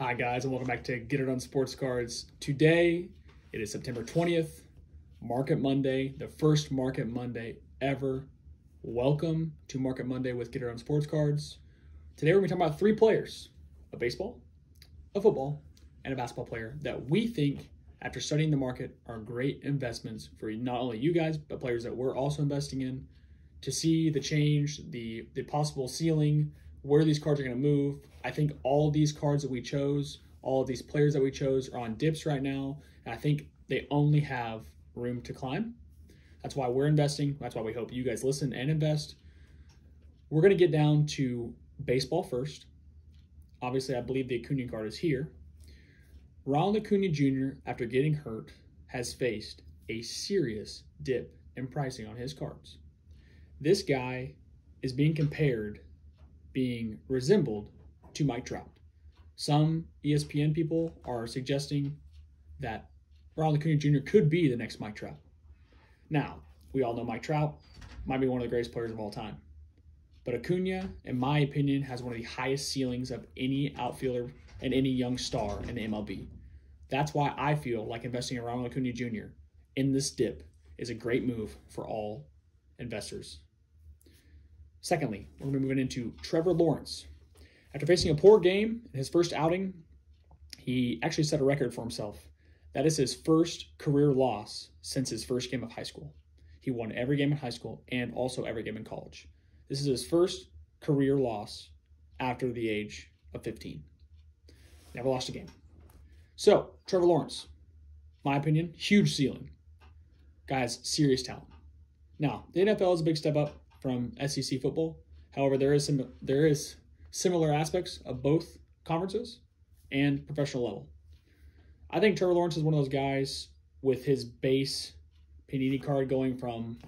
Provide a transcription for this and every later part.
Hi, guys, and welcome back to Get It on Sports Cards. Today, it is September 20th, Market Monday, the first Market Monday ever. Welcome to Market Monday with Get It on Sports Cards. Today, we're going to be talking about three players a baseball, a football, and a basketball player that we think, after studying the market, are great investments for not only you guys, but players that we're also investing in to see the change, the, the possible ceiling, where these cards are going to move. I think all these cards that we chose, all these players that we chose are on dips right now. And I think they only have room to climb. That's why we're investing. That's why we hope you guys listen and invest. We're going to get down to baseball first. Obviously, I believe the Acuna card is here. Ronald Acuna Jr., after getting hurt, has faced a serious dip in pricing on his cards. This guy is being compared being resembled to Mike Trout. Some ESPN people are suggesting that Ronald Acuna Jr. could be the next Mike Trout. Now, we all know Mike Trout might be one of the greatest players of all time. But Acuna, in my opinion, has one of the highest ceilings of any outfielder and any young star in the MLB. That's why I feel like investing in Ronald Acuna Jr. in this dip is a great move for all investors Secondly, we're going to be moving into Trevor Lawrence. After facing a poor game in his first outing, he actually set a record for himself. That is his first career loss since his first game of high school. He won every game in high school and also every game in college. This is his first career loss after the age of 15. Never lost a game. So, Trevor Lawrence, my opinion, huge ceiling. Guy's serious talent. Now, the NFL is a big step up from SEC football. However, there is some there is similar aspects of both conferences and professional level. I think Trevor Lawrence is one of those guys with his base Panini card going from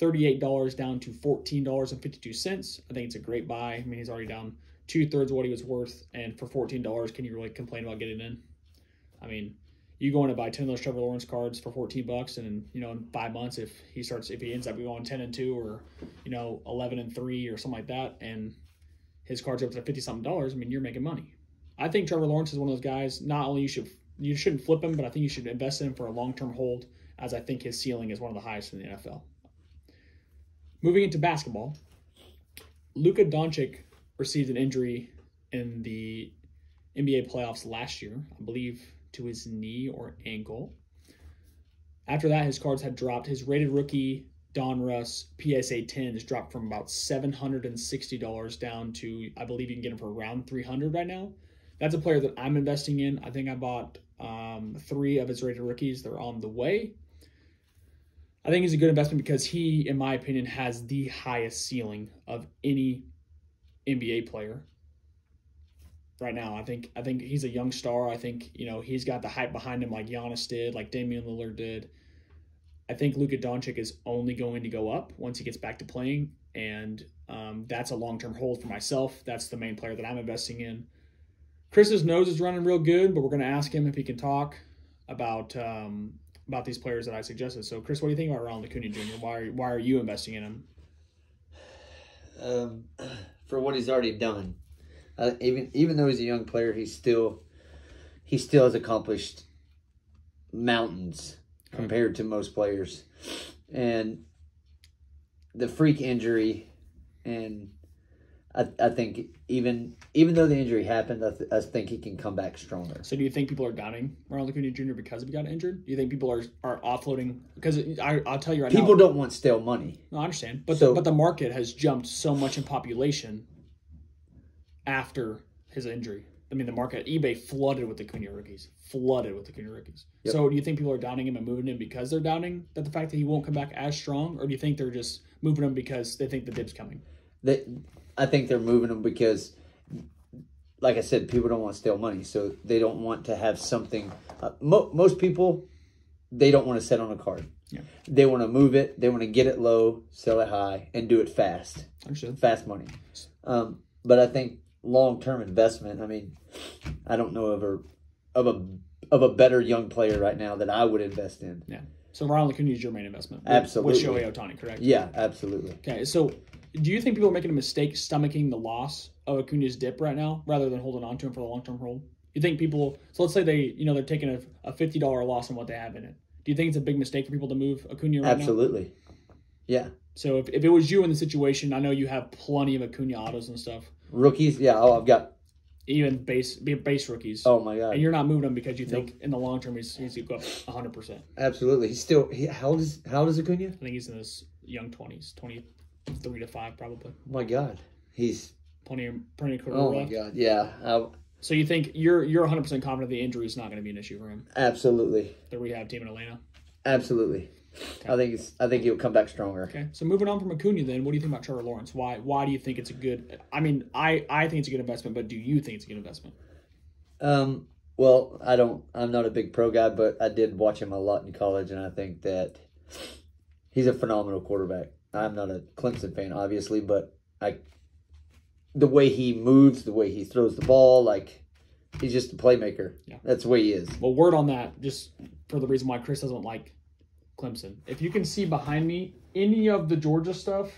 $38 down to $14.52. I think it's a great buy. I mean, he's already down two thirds of what he was worth, and for $14, can you really complain about getting in? I mean, you go in and buy 10 of those Trevor Lawrence cards for 14 bucks and you know in 5 months if he starts if he ends up going 10 and 2 or you know 11 and 3 or something like that and his cards up to 50 something dollars I mean you're making money. I think Trevor Lawrence is one of those guys not only you should you shouldn't flip him but I think you should invest in him for a long-term hold as I think his ceiling is one of the highest in the NFL. Moving into basketball, Luka Doncic received an injury in the NBA playoffs last year, I believe to his knee or ankle. After that, his cards had dropped. His rated rookie Donruss PSA 10s dropped from about $760 down to, I believe you can get him for around 300 right now. That's a player that I'm investing in. I think I bought um, three of his rated rookies. They're on the way. I think he's a good investment because he, in my opinion, has the highest ceiling of any NBA player right now. I think I think he's a young star. I think you know he's got the hype behind him like Giannis did, like Damian Lillard did. I think Luka Doncic is only going to go up once he gets back to playing, and um, that's a long term hold for myself. That's the main player that I'm investing in. Chris's nose is running real good, but we're going to ask him if he can talk about um, about these players that I suggested. So, Chris, what do you think about Ronald Acuna Jr.? Why are, why are you investing in him? Um, for what he's already done, uh, even even though he's a young player, he's still he still has accomplished mountains compared to most players, and the freak injury, and I I think even even though the injury happened, I, th- I think he can come back stronger. So, do you think people are doubting Ronald Acuna Jr. because he got injured? Do you think people are are offloading? Because I, I'll tell you right People now, people don't want stale money. No, I understand, but So- the, but the market has jumped so much in population after his injury. I mean, the market eBay flooded with the Acuna rookies, flooded with the Acuna rookies. Yep. So, do you think people are doubting him and moving him because they're doubting that the fact that he won't come back as strong, or do you think they're just moving him because they think the dip's coming? They, I think they're moving him because, like I said, people don't want to steal money, so they don't want to have something. Uh, mo- most people, they don't want to set on a card. Yeah. They want to move it. They want to get it low, sell it high, and do it fast, Understood. fast money. Um, but I think long term investment. I mean, I don't know of a of a of a better young player right now that I would invest in. Yeah. So Ronald Acuna is your main investment. with- Absolutely. With Shohei Ohtani, correct? Yeah, absolutely. Okay. So, do you think people are making a mistake stomaching the loss of Acuna's dip right now, rather than holding on to him for the long term hold? You think people? So let's say they, you know, they're taking a, a fifty dollar loss on what they have in it. Do you think it's a big mistake for people to move Acuna right now? Absolutely. Yeah. So if, if it was you in the situation, I know you have plenty of Acuna autos and stuff, Rookies, yeah. Oh, I've got. even base base rookies. Oh my god. And you're not moving him because you think in the long term he's he's gonna go up 100. percent Absolutely. He's still. He, how old is how old is Acuna? I think he's in his young 20s, 23 to five probably. Oh my god. He's. Plenty of plenty of career Oh my left. god. Yeah. I, So you think you're you're 100 percent confident the injury is not going to be an issue for him? absolutely. The rehab team in Atlanta. Absolutely. I think it's. I think he'll come back stronger. Okay, so moving on from Acuna, then what do you think about Trevor Lawrence? Why why do you think it's a good? I mean, I I think it's a good investment, but do you think it's a good investment? Um. Well, I don't. I'm not a big pro guy, but I did watch him a lot in college, and I think that he's a phenomenal quarterback. I'm not a Clemson fan, obviously, but I. The way he moves, the way he throws the ball, like he's just a playmaker. Yeah. That's the way he is. Well, word on that, just for the reason why Chris doesn't like Clemson. If you can see behind me any of the Georgia stuff,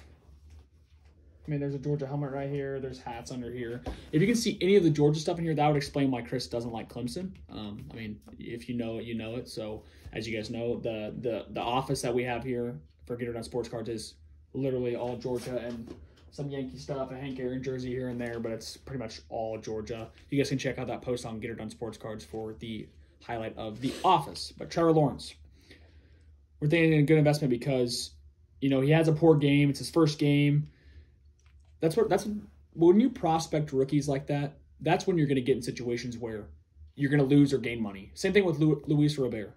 I mean, there's a Georgia helmet right here. There's hats under here. If you can see any of the Georgia stuff in here, that would explain why Chris doesn't like Clemson. Um, I mean, if you know it, you know it. So, as you guys know, the the the office that we have here for Get It On Sports Cards is literally all Georgia and some Yankee stuff, a Hank Aaron jersey here and there, but it's pretty much all Georgia. You guys can check out that post on Get It On Sports Cards for the highlight of The Office. But Trevor Lawrence, we're thinking a good investment because you know he has a poor game. It's his first game. That's what that's when you prospect rookies like that. That's when you're going to get in situations where you're going to lose or gain money. Same thing with Lu- Luis Robert.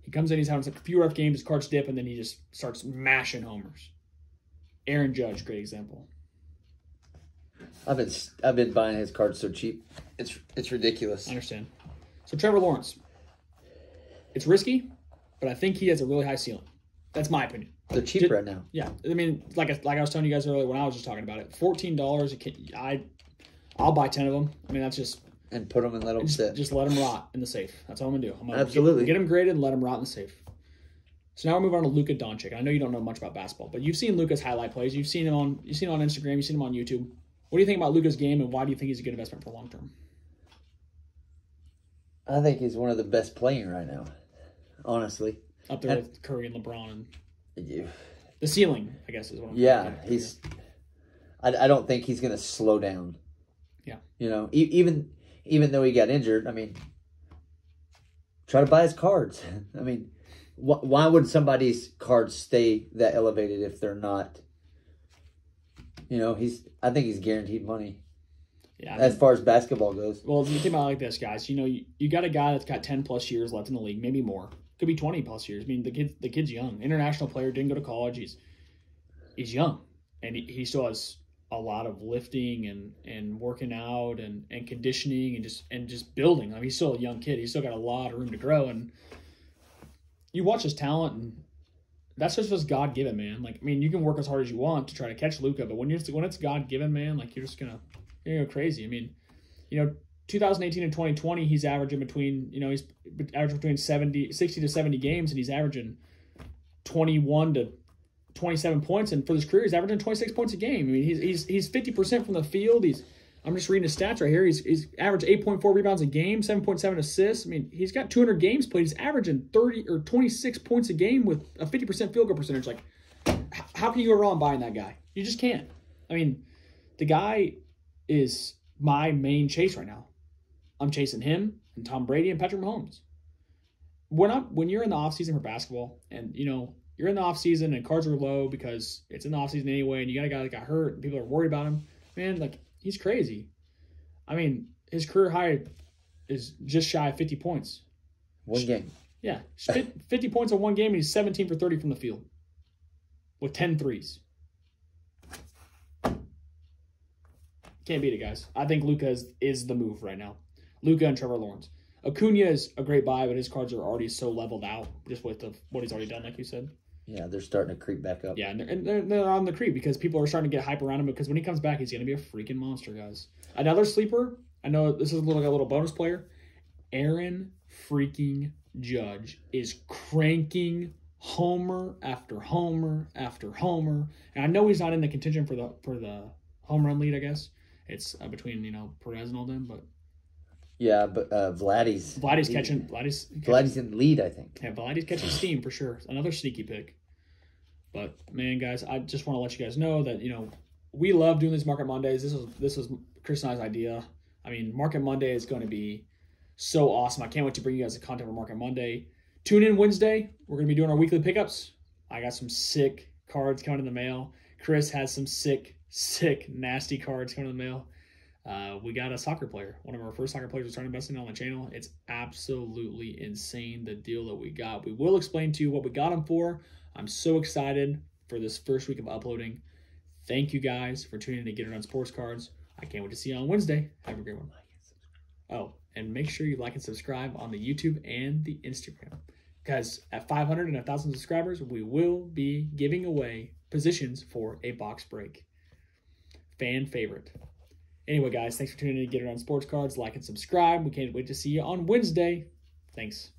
He comes in, he's having a few rough games, his cards dip, and then he just starts mashing homers. Aaron Judge, great example. I've been. I've been buying his cards so cheap. It's it's ridiculous. I understand. So Trevor Lawrence, it's risky, but I think he has a really high ceiling. That's my opinion. They're cheap Did- right now. Yeah, I mean, like I, like I was telling you guys earlier when I was just talking about it, fourteen dollars. I, I'll buy ten of them. I mean, that's just And put them and let them just, sit. just let them rot in the safe. That's all I'm gonna do. I'm gonna Absolutely. get, get them graded and let them rot in the safe. So now we're moving on to Luka Doncic. I know you don't know much about basketball, but you've seen Luka's highlight plays. You've seen him on you've seen him on Instagram. You've seen him on YouTube. What do you think about Luka's game, and why do you think he's a good investment for long term? I think he's one of the best playing right now. Honestly. Up there with Curry and LeBron, and Yeah. the ceiling, I guess, is what I'm Yeah, trying to get at he's. I, I don't think he's going to slow down. Yeah. You know, e- even even though he got injured, I mean, try to buy his cards. I mean, wh- why would somebody's cards stay that elevated if they're not? You know, he's. I think he's guaranteed money. Yeah, I mean, as far as basketball goes. Well, you think about it like this, guys. You know, you, you got a guy that's got ten plus years left in the league, maybe more. Could be twenty plus years. I mean, the kid, the kid's young, international player, didn't go to college. He's he's young, and he, he still has a lot of lifting and and working out and and conditioning and just and just building. I mean, he's still a young kid. He's still got a lot of room to grow. And you watch his talent, and that's just just God given, man. Like, I mean, you can work as hard as you want to try to catch Luka, but when you're when it's God given, man, like you're just gonna you're gonna go crazy. I mean, you know, 2018 and 2020, he's averaging between, you know, he's averaging between 70, 60 to 70 games, and he's averaging 21 to 27 points. And for his career, he's averaging 26 points a game. I mean, he's he's he's 50 percent from the field. He's I'm just reading his stats right here. He's he's averaged 8.4 rebounds a game, 7.7 assists. I mean, he's got 200 games played. He's averaging 30 or 26 points a game with a 50 percent field goal percentage. Like, how can you go wrong buying that guy? You just can't. I mean, the guy is my main chase right now. I'm chasing him and Tom Brady and Patrick Mahomes. When I'm when you're in the offseason for basketball and you know you're in the offseason and cards are low because it's in the offseason anyway and you got a guy that got hurt and people are worried about him, man, like he's crazy. I mean, his career high is just shy of 50 points. One game. Yeah, 50 points in one game and he's 17 for 30 from the field with 10 threes. Can't beat it, guys. I think Luka is, is the move right now. Luka and Trevor Lawrence. Acuna is a great buy, but his cards are already so leveled out just with the, what he's already done, like you said. Yeah, they're starting to creep back up. Yeah, and they're, and they're, they're on the creep because people are starting to get hype around him because when he comes back, he's going to be a freaking monster, guys. Another sleeper, I know this is a little, a little bonus player. Aaron freaking Judge is cranking homer after homer after homer. And I know he's not in the contention for the for the home run lead, I guess. It's uh, between, you know, Perez and all them, but Yeah, but uh, Vladdy's Vladdy's catching. Vladdy's. Vladdy's in the lead, I think. Yeah, Vladdy's catching steam for sure. Another sneaky pick. But man, guys, I just want to let you guys know that you know we love doing these Market Mondays. This was this was Chris and I's idea. I mean, Market Monday is going to be so awesome. I can't wait to bring you guys the content for Market Monday. Tune in Wednesday. We're going to be doing our weekly pickups. I got some sick cards coming in the mail. Chris has some sick, sick, nasty cards coming in the mail. Uh, we got a soccer player, one of our first soccer players started investing on the channel. It's absolutely insane the deal that we got. We will explain to you what we got him for. I'm so excited for this first week of uploading. Thank you guys for tuning in to Get It On Sports Cards. I can't wait to see you on Wednesday. Have a great one. Oh, and make sure you like and subscribe on the YouTube and the Instagram. Because at 500 and 1,000 subscribers, we will be giving away positions for a box break. Fan favorite. Anyway, guys, thanks for tuning in to Get It On Sports Cards. Like and subscribe. We can't wait to see you on Wednesday. Thanks.